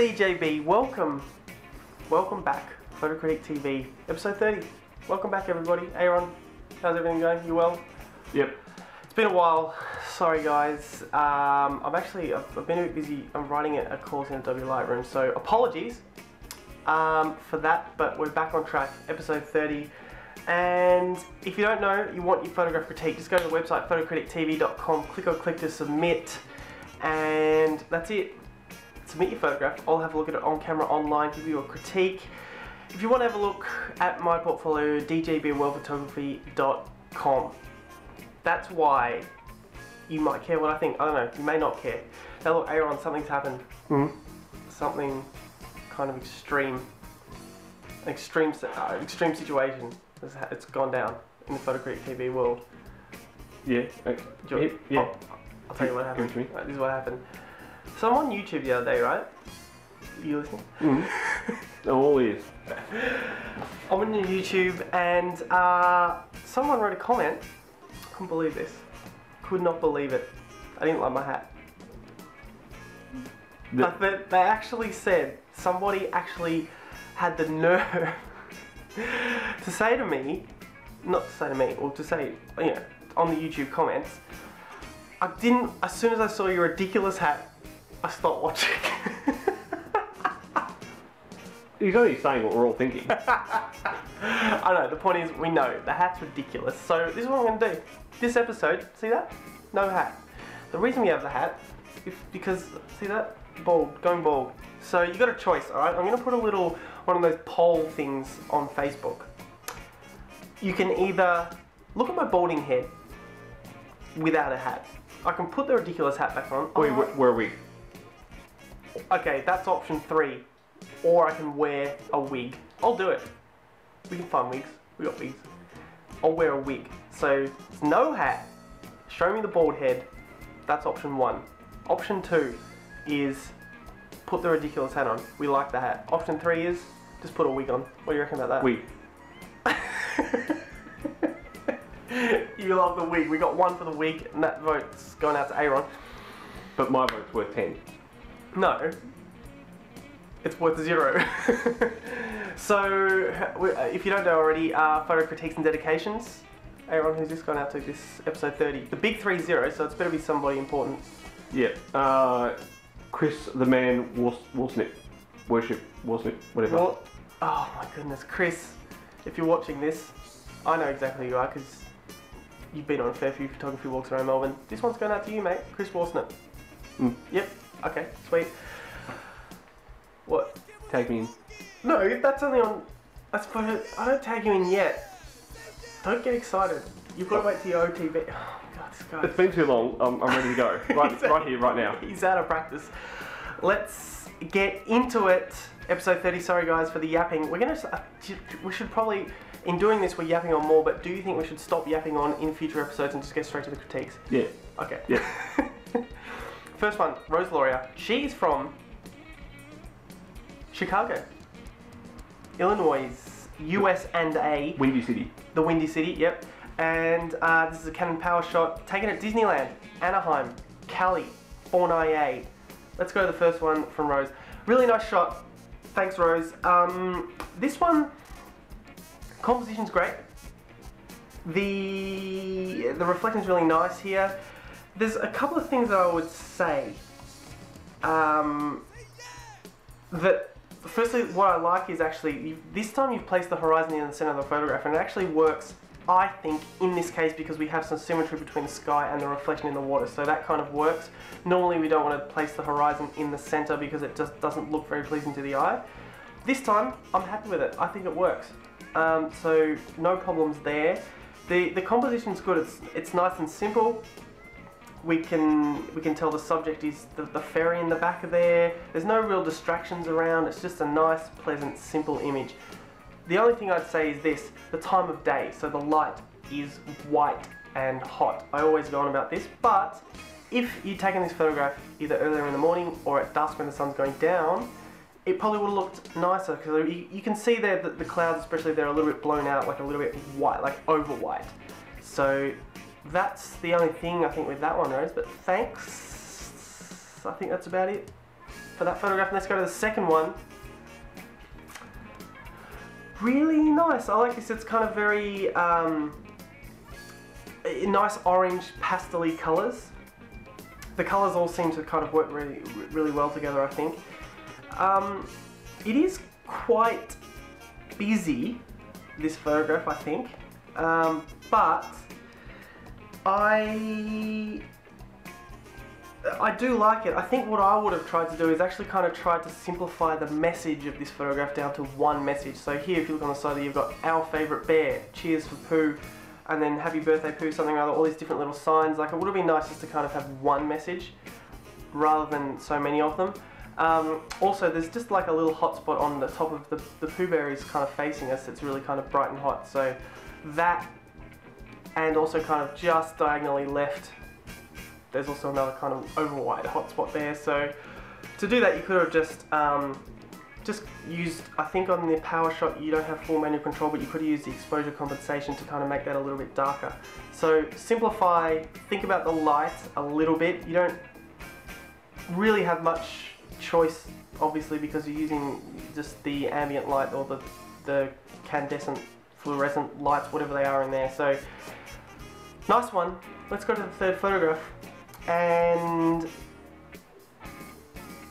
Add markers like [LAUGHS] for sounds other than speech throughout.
DJB. Welcome, welcome back. Photocritic TV, episode 30. Welcome back, everybody. Aaron, how's everything going? You well? Yep. It's been a while. Sorry, guys. Um, I'm actually I've, I've been a bit busy. I'm writing a, a course in W Lightroom, so apologies um, for that. But we're back on track. Episode 30. And if you don't know, you want your photograph critique, just go to the website photocritictv.com, click on click to submit, and that's it. Submit your photograph. I'll have a look at it on camera online, give you a critique. If you want to have a look at my portfolio, djbwellphotography.com. That's why you might care what I think. I don't know. You may not care. Now look, Aaron, something's happened. Mm. Something kind of extreme. Extreme, uh, extreme situation. It's gone down in the Photocritic TV world. Yeah. Uh, you- yeah. I'll, I'll tell you what happened. it to me. Right, this is what happened. So I'm on YouTube the other day, right? You listening? Mm. [LAUGHS] All ears. I'm on YouTube and uh, someone wrote a comment. Couldn't believe this. Could not believe it. I didn't like my hat. The- Uh, they, they actually said somebody actually had the nerve [LAUGHS] to say to me, not to say to me, or to say, you know, on the YouTube comments, I didn't. As soon as I saw your ridiculous hat, I stopped watching. [LAUGHS] He's only saying what we're all thinking. [LAUGHS] I know, the point is, we know the hat's ridiculous. So, this is what I'm going to do. This episode, see that? No hat. The reason we have the hat is because, see that? Bald, going bald. So, you got a choice, alright? I'm going to put a little, one of those poll things on Facebook. You can either look at my balding head without a hat. I can put the ridiculous hat back on. Wait, Oh, where, where are we? Okay, that's option three. Or I can wear a wig. I'll do it. We can find wigs. We got wigs. I'll wear a wig. So no hat. Show me the bald head. That's option one. Option two is put the ridiculous hat on. We like the hat. Option three is just put a wig on. What do you reckon about that? We. [LAUGHS] you love the wig. We got one for the wig, and that vote's going out to Aaron. But my vote's worth 10. No. It's worth zero. [LAUGHS] so, uh, if you don't know already, uh, photo critiques and dedications. Aaron, who's this gone out to this episode 30? The big three zero, so it's better be somebody important. Yeah. Uh, Chris, the man, Wars- Worship, Warsnip, whatever. Well, oh my goodness, Chris, if you're watching this, I know exactly who you are because you've been on a fair few photography walks around Melbourne. This one's going out to you, mate. Chris Warsnip. Mm. Yep. Okay, sweet. What? Tag me in. No, that's only on. That's for. I don't tag you in yet. Don't get excited. You've got to wait till your OTB. Oh god, this guy. It's been too long. I'm, I'm ready to go. [LAUGHS] Right, right here, right now. He's out of practice. Let's get into it. Episode 30. Sorry, guys, for the yapping. We're gonna. Uh, we should probably. In doing this, we're yapping on more, but do you think we should stop yapping on in future episodes and just get straight to the critiques? Yeah. Okay. Yeah. [LAUGHS] First one, Rose Laurier. She's from Chicago, Illinois, US and A. Windy City. The Windy City, yep. And uh, this is a Canon PowerShot taken at Disneyland, Anaheim, Cali, Bonaire. Let's go to the first one from Rose. Really nice shot. Thanks, Rose. Um, this one, composition's great. The the reflection's really nice here. There's a couple of things that I would say. Um, that firstly, what I like is actually this time you've placed the horizon in the center of the photograph, and it actually works. I think in this case because we have some symmetry between the sky and the reflection in the water, so that kind of works. Normally we don't want to place the horizon in the center because it just doesn't look very pleasing to the eye. This time I'm happy with it. I think it works. Um, so no problems there. The the composition's good. It's it's nice and simple we can we can tell the subject is the, the ferry in the back of there. There's no real distractions around. It's just a nice, pleasant, simple image. The only thing I'd say is this: the time of day. So the light is white and hot. I always go on about this, but if you'd taken this photograph either earlier in the morning or at dusk when the sun's going down, it probably would have looked nicer because you, you can see there that the clouds, especially, they're a little bit blown out, like a little bit white, like over white. So that's the only thing I think with that one, Rose. But thanks. I think that's about it. for that photograph. Let's go to the second one. Really nice. I like this. It's kind of very um, nice orange pastel colours. The colours all seem to kind of work really, really well together. I think. Um, it is quite busy. This photograph, I think, um, but I I do like it. I think what I would have tried to do is actually kind of tried to simplify the message of this photograph down to one message. So here, if you look on the side, you've got our favourite bear, cheers for Pooh, and then happy birthday Pooh, something or other, all these different little signs. Like it would have been nice just to kind of have one message rather than so many of them. Um, also, there's just like a little hotspot on the top of the, the Pooh Bear is kind of facing us. It's really kind of bright and hot. So that, and also kind of just diagonally left, there's also another kind of over wide hotspot there. So to do that, you could have just um, just used. I think on the PowerShot, you don't have full manual control, but you could use the exposure compensation to kind of make that a little bit darker. So simplify. Think about the light a little bit. You don't really have much choice, obviously, because you're using just the ambient light or the, the candescent fluorescent lights, whatever they are in there. So, nice one. Let's go to the third photograph. And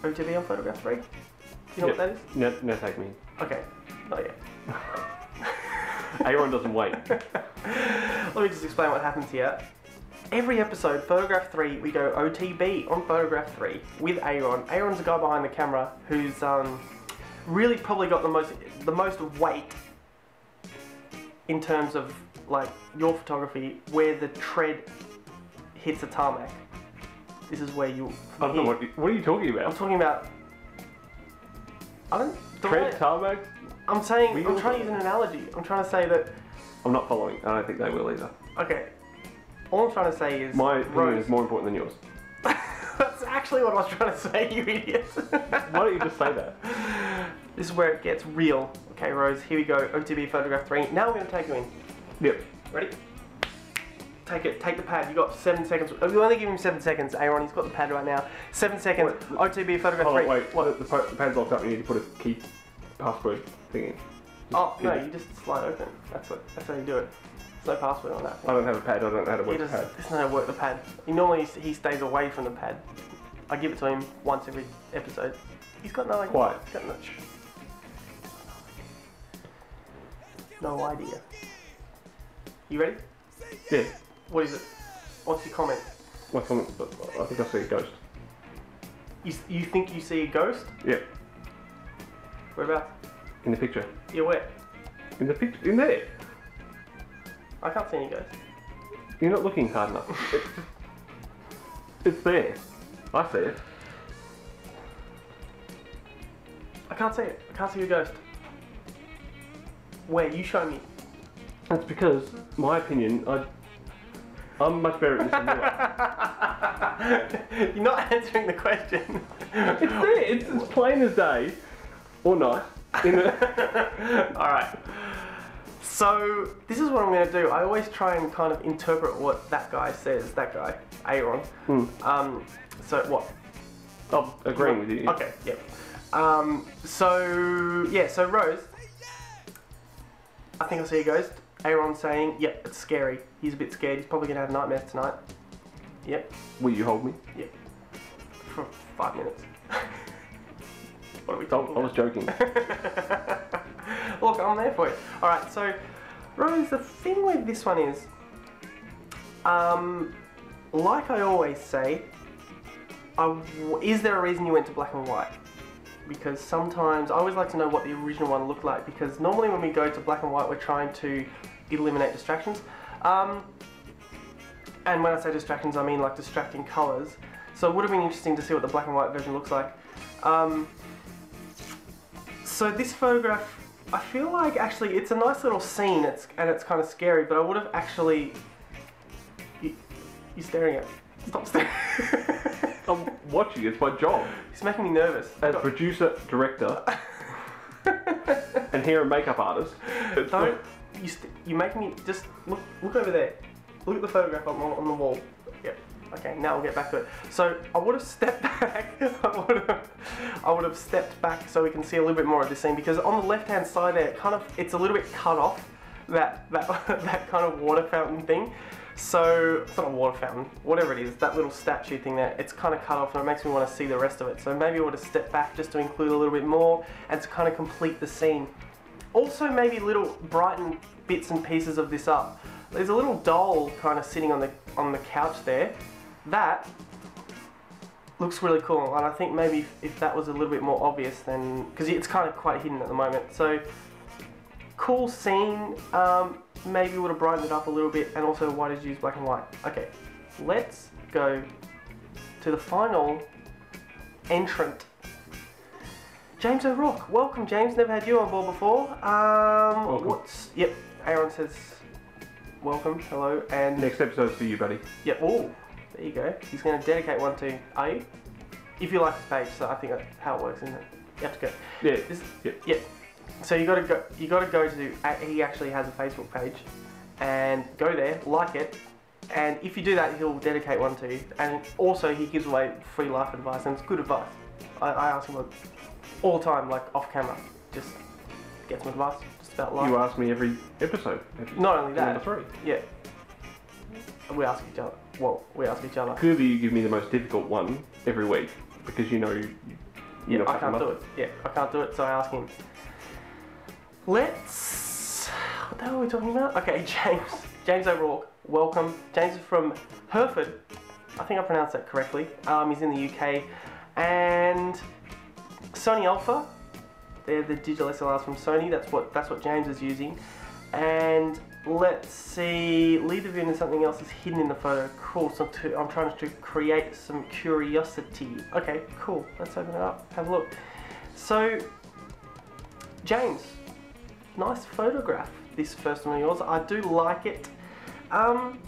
OTB on photograph three. Do you know what that is? No, no, take me. Okay, not yet. [LAUGHS] Aaron doesn't wait. [LAUGHS] Let me just explain what happens here. Every episode, photograph three, we go OTB on photograph three with Aaron. Aaron's the guy behind the camera who's um, really probably got the most the most weight in terms of like your photography, where the tread hits the tarmac. This is where you. I don't know what. you- What are you talking about. I'm talking about. I don't. Tread way- tarmac? I'm saying. I'm trying to use an analogy. I'm trying to say that. I'm not following. I don't think they will either. Okay. All I'm trying to say is. My opinion is more important than yours. [LAUGHS] That's actually what I was trying to say, you idiot. Why don't you just say that? [LAUGHS] this is where it gets real. Okay, Rose, here we go. OTB photograph three. Now we're going to take you in. Yep. Ready? Take it. Take the pad. You got seven seconds. Oh, You only give him seven seconds, Aaron. He's got the pad right now. Seven seconds. OTB photograph Hold three. on, wait. What? The, the pad's locked up. You need to put a key password thing in. Oh no, you just slide open. That's what. That's how you do it. There's no password on that. I don't have a pad. I don't know how to He work the does, pad. doesn't know how to work the pad. He normally he stays away from the pad. I give it to him once every episode. He's got no idea. Quiet. He's got no, no idea. You ready? Yeah. What is it? What's your comment? My comment. I think I see a ghost. You, you think you see a ghost? Yep. Whereabouts? In the picture. You're where? In the picture. In there. I can't see any ghosts. You're not looking hard enough. It's, it's there. I see it. I can't see it. I can't see a ghost. Where? You show me. That's because, my opinion, I, I'm much better at this than you are. [LAUGHS] You're not answering the question. It's there. It's as plain as day, or the, [LAUGHS] Alright. So, this is what I'm going to do. I always try and kind of interpret what that guy says, that guy, Aaron. Hmm. Um, so, what? I'm agreeing with you. Okay, yep. Um, so, yeah, so Rose, I think I see a ghost. Aaron saying, yep, it's scary. He's a bit scared. He's probably going to have nightmares tonight. Yep, Will you hold me? yep. For five minutes. [LAUGHS] what are we talking I was joking. [LAUGHS] Look, I'm there for you. All right, so Rose, the thing with this one is, um, like I always say, I w- is there a reason you went to black and white? Because sometimes I always like to know what the original one looked like. Because normally when we go to black and white, we're trying to eliminate distractions. Um, and when I say distractions, I mean like distracting colors. So it would have been interesting to see what the black and white version looks like. Um, so this photograph, I feel like actually it's a nice little scene. It's and it's kind of scary, but I would have actually. You, you're staring at. me. Stop staring. [LAUGHS] I'm watching. It's my job it's making me nervous. as producer, director, and here a makeup artist. Don't. You st- you make me just look look over there. Look at the photograph on, on the wall. Yep. Okay, now we'll get back to it. So I would have stepped [LAUGHS] back. I would have, I would have stepped back so we can see a little bit more of this scene because on the left-hand side there, it kind of, it's a little bit cut off. That that [LAUGHS] that kind of water fountain thing. So it's not a water fountain, whatever it is, that little statue thing there, it's kind of cut off and it makes me want to see the rest of it. So maybe I would have step back just to include a little bit more and to kind of complete the scene. Also maybe little brighten bits and pieces of this up. There's a little doll kind of sitting on the on the couch there. That looks really cool and I think maybe if, if that was a little bit more obvious then, because it's kind of quite hidden at the moment. So cool scene. Um, maybe would have brightened it up a little bit and also why did you use black and white? Okay, let's go to the final entrant. James O'Rourke. Welcome, James. Never had you on board before. Um, Welcome. What's yep? Aaron says welcome, hello, and Next episode's for you, buddy. yep. Oh, there you go. He's going to dedicate one to are you? If you like his page, so I think that's how it works, isn't it? You have to go. Yeah. This, Yep. yeah. So you got to go. You got to go to. uh, He actually has a Facebook page, and go there, like it, and if you do that, he'll dedicate one to you. And also, he gives away free life advice, and it's good advice. I, I ask him all the time, like off camera, just get some advice, just about life. You ask me every episode. Not only that, Number three. yeah. We ask each other. Well, we ask each other. Clearly, you give me the most difficult one every week because you know you Yeah, know I can't do it. Yeah, I can't do it, so I ask him. Let's. What the hell are we talking about? Okay, [LAUGHS] James. James O'Rourke, welcome. James is from Hereford. I think I pronounced that correctly. Um, he's in the UK. And Sony Alpha. They're the digital SLRs from Sony. That's what that's what James is using. And let's see. Lead the view into something else is hidden in the photo. Cool. So to, I'm trying to create some curiosity. Okay, cool. Let's open it up. Have a look. So, James, nice photograph. This first one of yours. I do like it. Um,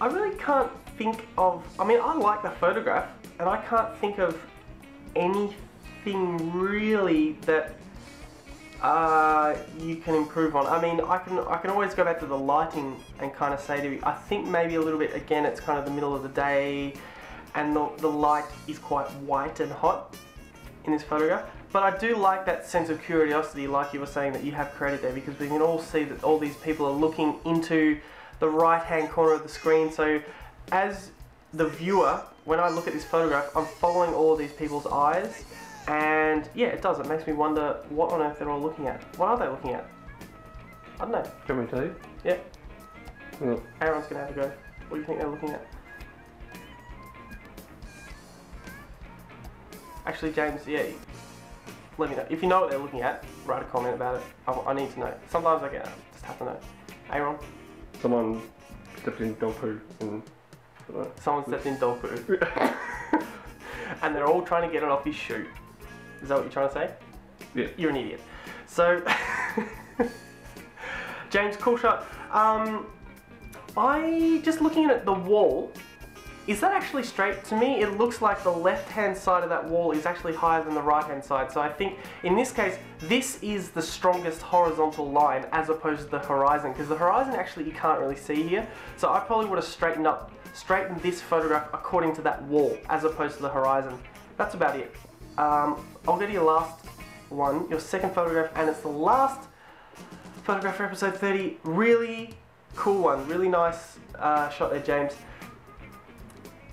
I really can't think of. I mean, I like the photograph, and I can't think of anything really that uh, you can improve on. I mean, I can I can always go back to the lighting and kind of say to you, I think maybe a little bit again. It's kind of the middle of the day, and the the light is quite white and hot in this photograph. But I do like that sense of curiosity, like you were saying, that you have created there, because we can all see that all these people are looking into the right-hand corner of the screen. So, as the viewer, when I look at this photograph, I'm following all these people's eyes, and yeah, it does. It makes me wonder what on earth they're all looking at. What are they looking at? I don't know. Do you want me to tell you? Yeah, Aaron's gonna have a go. What do you think they're looking at? Actually, James, yeah, let me know. If you know what they're looking at, write a comment about it. I, I need to know. Sometimes I get, I just have to know. Aaron, someone stepped in dog poo and. someone stepped in dog poo, [LAUGHS] and they're all trying to get it off his shoe. Is that what you're trying to say? Yeah. You're an idiot. So, [LAUGHS] James, cool shot. Um, I just looking at the wall. Is that actually straight? To me, it looks like the left-hand side of that wall is actually higher than the right-hand side. So I think in this case, this is the strongest horizontal line as opposed to the horizon, because the horizon actually you can't really see here. So I probably would have straightened up, straightened this photograph according to that wall as opposed to the horizon. That's about it. Um, I'll go to your last one, your second photograph, and it's the last photograph for episode 30. Really cool one, really nice uh, shot there, James.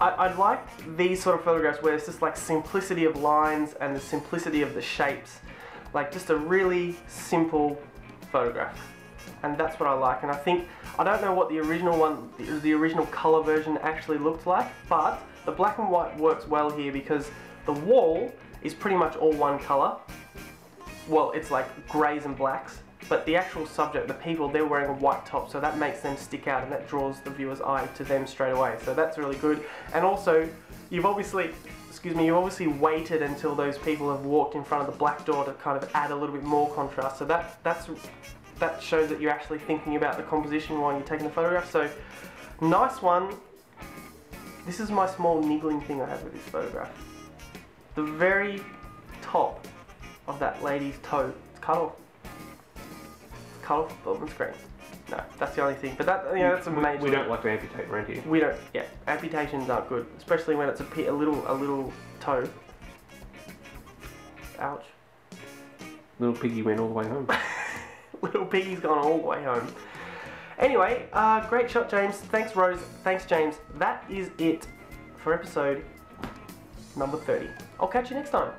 I, I like these sort of photographs where it's just like simplicity of lines and the simplicity of the shapes. Like just a really simple photograph. And that's what I like. And I think, I don't know what the original one, the, the original color version actually looked like, but the black and white works well here because the wall is pretty much all one color. Well, it's like greys and blacks, but the actual subject, the people, they're wearing a white top, so that makes them stick out and that draws the viewer's eye to them straight away. So that's really good. And also, you've obviously, excuse me, you've obviously waited until those people have walked in front of the black door to kind of add a little bit more contrast. So that that's that shows that you're actually thinking about the composition while you're taking the photograph. So nice one. This is my small niggling thing I have with this photograph. The very top of that lady's toe, it's cut off. Off screen. no, that's the only thing. But that, you know, that's a we, major. we don't like to amputate around here. We don't. Yeah, amputations aren't good, especially when it's a, a little a little toe. Ouch. Little piggy went all the way home. [LAUGHS] Little piggy's gone all the way home. Anyway, uh, great shot, James. Thanks, Rose. Thanks, James. That is it for episode number 30. I'll catch you next time.